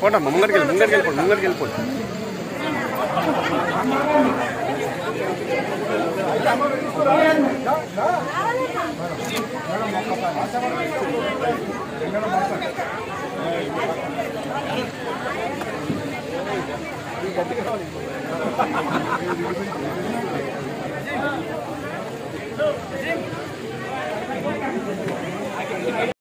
போட்டோம்மா முங்கட்கல் முங்கட்கல் போடு முங்கட்கல் போடு